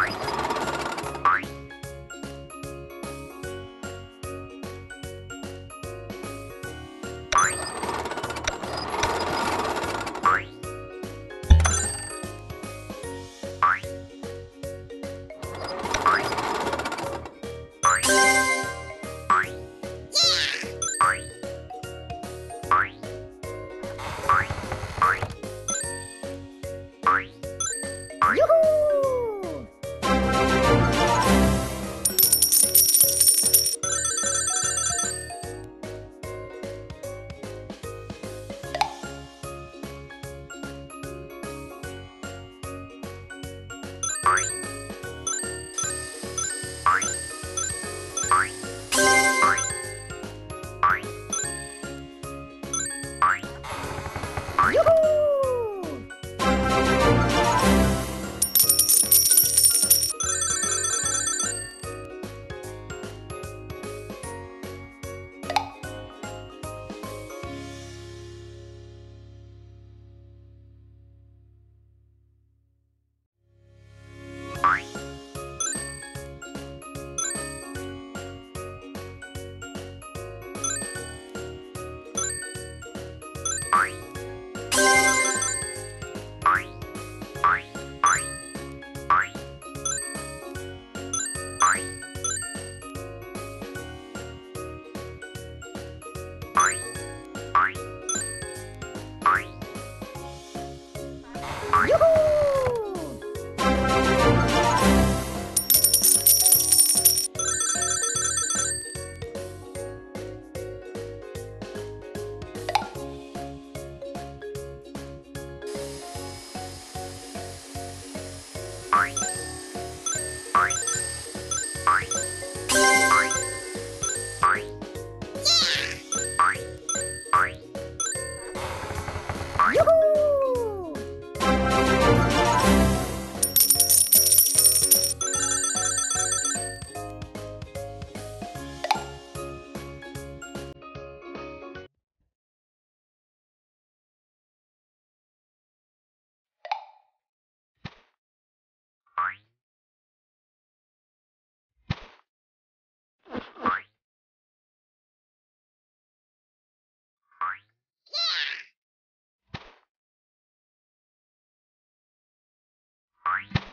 Bye. Yeah.